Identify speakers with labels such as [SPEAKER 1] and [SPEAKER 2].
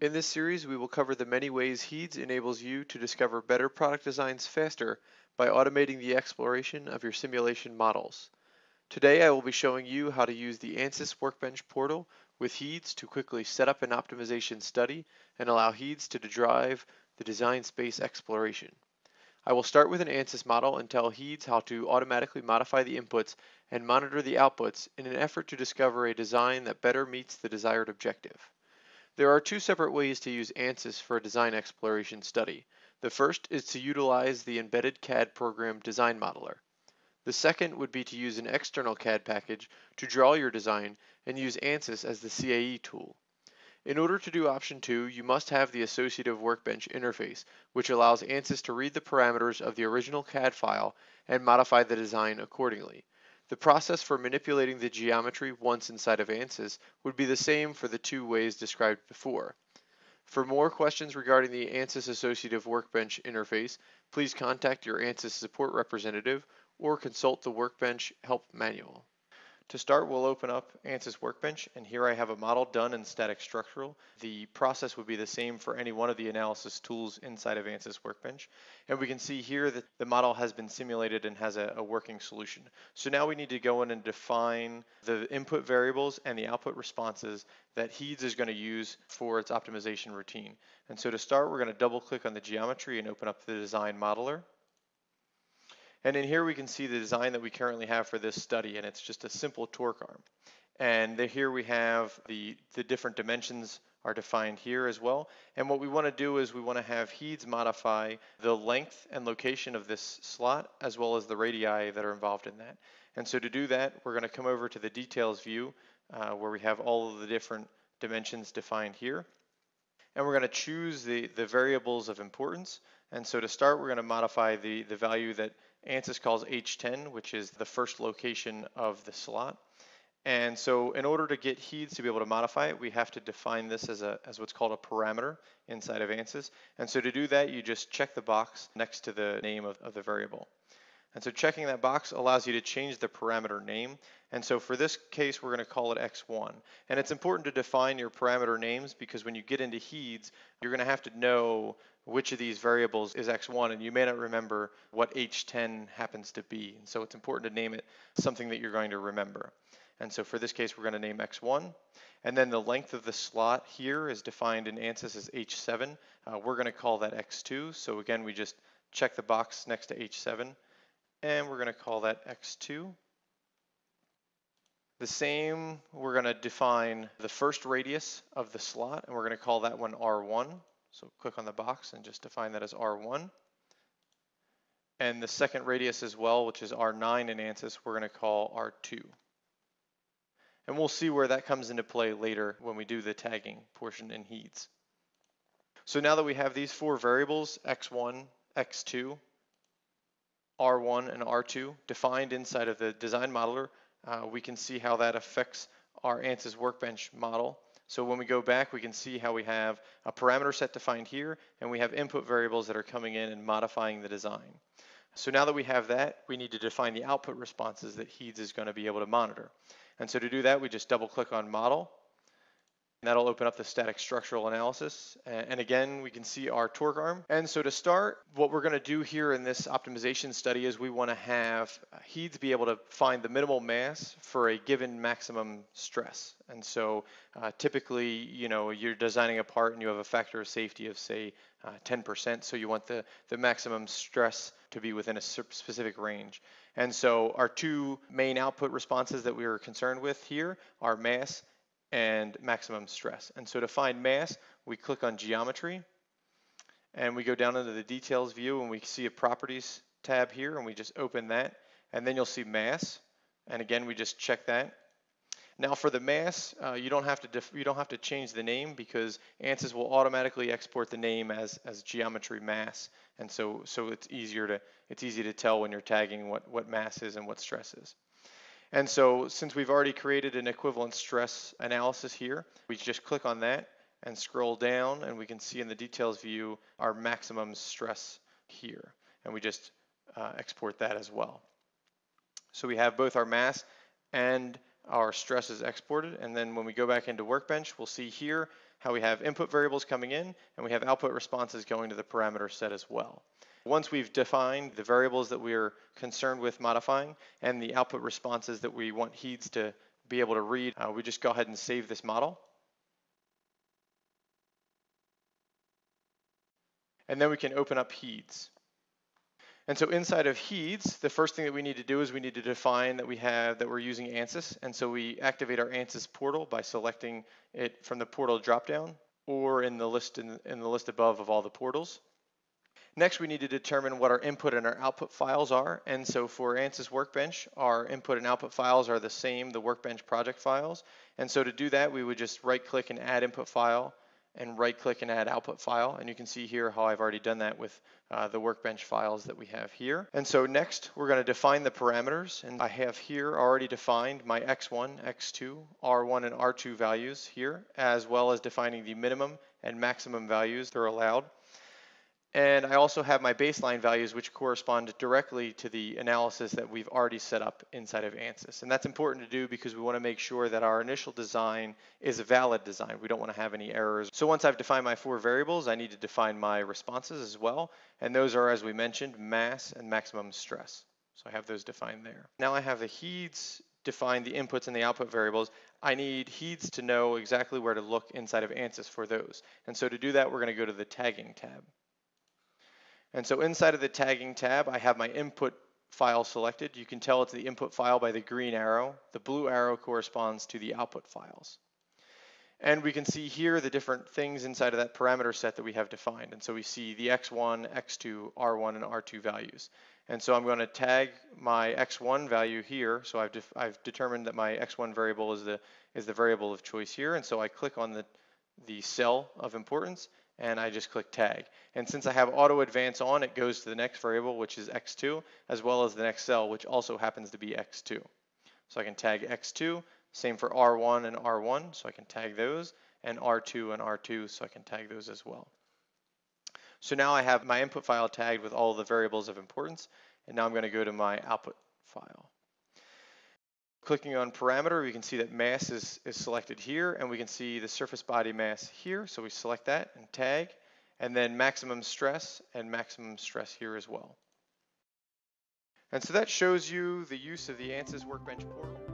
[SPEAKER 1] In this series, we will cover the many ways HEEDS enables you to discover better product designs faster by automating the exploration of your simulation models. Today, I will be showing you how to use the ANSYS Workbench portal with HEEDS to quickly set up an optimization study and allow HEEDS to drive the design space exploration. I will start with an ANSYS model and tell HEEDS how to automatically modify the inputs and monitor the outputs in an effort to discover a design that better meets the desired objective. There are two separate ways to use ANSYS for a design exploration study. The first is to utilize the embedded CAD program Design Modeler. The second would be to use an external CAD package to draw your design and use ANSYS as the CAE tool. In order to do option 2, you must have the associative workbench interface, which allows ANSYS to read the parameters of the original CAD file and modify the design accordingly. The process for manipulating the geometry once inside of ANSYS would be the same for the two ways described before. For more questions regarding the ANSYS Associative Workbench interface, please contact your ANSYS support representative or consult the Workbench Help Manual. To start, we'll open up ANSYS Workbench, and here I have a model done in static structural. The process would be the same for any one of the analysis tools inside of ANSYS Workbench. And we can see here that the model has been simulated and has a, a working solution. So now we need to go in and define the input variables and the output responses that HEEDS is going to use for its optimization routine. And so to start, we're going to double click on the geometry and open up the design modeler. And in here we can see the design that we currently have for this study, and it's just a simple torque arm. And the, here we have the, the different dimensions are defined here as well. And what we want to do is we want to have HEEDS modify the length and location of this slot as well as the radii that are involved in that. And so to do that, we're going to come over to the details view uh, where we have all of the different dimensions defined here. And we're going to choose the, the variables of importance. And so to start, we're going to modify the, the value that ANSYS calls H10, which is the first location of the slot. And so in order to get HEEDS to be able to modify it, we have to define this as, a, as what's called a parameter inside of ANSYS. And so to do that, you just check the box next to the name of, of the variable. And so checking that box allows you to change the parameter name. And so for this case, we're going to call it x1. And it's important to define your parameter names because when you get into HEEDS, you're going to have to know which of these variables is x1 and you may not remember what h10 happens to be. And so it's important to name it something that you're going to remember. And so for this case, we're going to name x1. And then the length of the slot here is defined in ANSYS as h7. Uh, we're going to call that x2. So again, we just check the box next to h7 and we're going to call that x2. The same, we're going to define the first radius of the slot and we're going to call that one r1. So click on the box and just define that as R1. And the second radius as well, which is R9 in ANSYS, we're going to call R2. And we'll see where that comes into play later when we do the tagging portion in HEEDS. So now that we have these four variables, x1, x2, R1, and R2, defined inside of the design modeler, uh, we can see how that affects our ANSYS workbench model so when we go back, we can see how we have a parameter set defined here, and we have input variables that are coming in and modifying the design. So now that we have that, we need to define the output responses that HEEDS is going to be able to monitor. And so to do that, we just double click on model, that'll open up the static structural analysis. And again, we can see our torque arm. And so to start, what we're going to do here in this optimization study is we want to have HEEDS be able to find the minimal mass for a given maximum stress. And so uh, typically, you know, you're designing a part and you have a factor of safety of say 10%. Uh, so you want the, the maximum stress to be within a specific range. And so our two main output responses that we are concerned with here are mass and maximum stress. And so to find mass, we click on geometry and we go down into the details view and we see a properties tab here and we just open that and then you'll see mass and again we just check that. Now for the mass, uh, you don't have to you don't have to change the name because ANSYS will automatically export the name as as geometry mass, and so so it's easier to it's easy to tell when you're tagging what what mass is and what stress is. And so since we've already created an equivalent stress analysis here, we just click on that and scroll down and we can see in the details view our maximum stress here. And we just uh, export that as well. So we have both our mass and our stress is exported. And then when we go back into Workbench, we'll see here how we have input variables coming in and we have output responses going to the parameter set as well. Once we've defined the variables that we're concerned with modifying and the output responses that we want HEEDS to be able to read, uh, we just go ahead and save this model. And then we can open up HEEDS. And so inside of HEEDS, the first thing that we need to do is we need to define that we have that we're using ANSYS. And so we activate our ANSYS portal by selecting it from the portal dropdown or in the list in, in the list above of all the portals. Next, we need to determine what our input and our output files are. And so for ANSYS Workbench, our input and output files are the same, the Workbench project files. And so to do that, we would just right click and add input file and right click and add output file. And you can see here how I've already done that with uh, the workbench files that we have here. And so next we're going to define the parameters. And I have here already defined my x1, x2, r1 and r2 values here, as well as defining the minimum and maximum values that are allowed. And I also have my baseline values which correspond directly to the analysis that we've already set up inside of ANSYS. And that's important to do because we want to make sure that our initial design is a valid design. We don't want to have any errors. So once I've defined my four variables, I need to define my responses as well. And those are, as we mentioned, mass and maximum stress. So I have those defined there. Now I have the HEEDS define the inputs and the output variables. I need HEEDS to know exactly where to look inside of ANSYS for those. And so to do that, we're going to go to the tagging tab. And so inside of the tagging tab, I have my input file selected. You can tell it's the input file by the green arrow. The blue arrow corresponds to the output files. And we can see here the different things inside of that parameter set that we have defined. And so we see the x1, x2, r1, and r2 values. And so I'm going to tag my x1 value here. So I've, I've determined that my x1 variable is the, is the variable of choice here. And so I click on the, the cell of importance and I just click tag. And since I have auto advance on, it goes to the next variable, which is x2, as well as the next cell, which also happens to be x2. So I can tag x2, same for r1 and r1, so I can tag those, and r2 and r2, so I can tag those as well. So now I have my input file tagged with all the variables of importance, and now I'm going to go to my output file. Clicking on parameter, we can see that mass is, is selected here, and we can see the surface body mass here. So we select that and tag, and then maximum stress and maximum stress here as well. And so that shows you the use of the ANSYS Workbench portal.